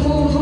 home, home.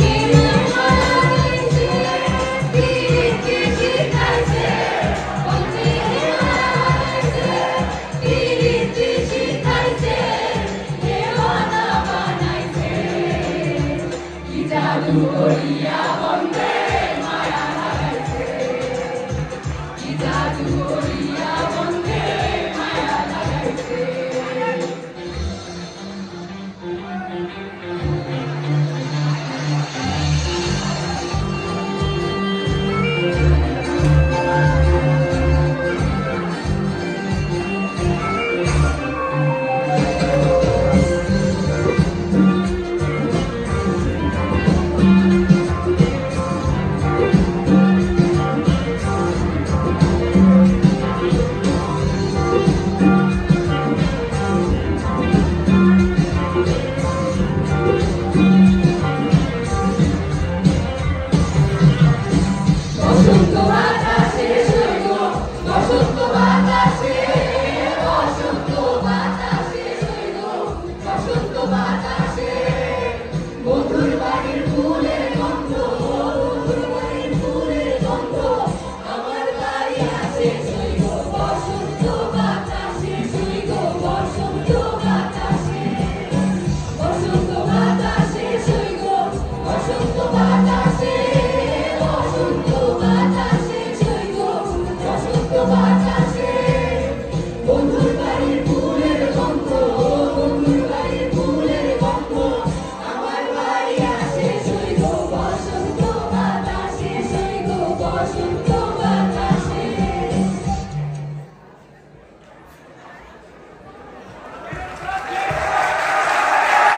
Oria, Vande, Maya, Hare,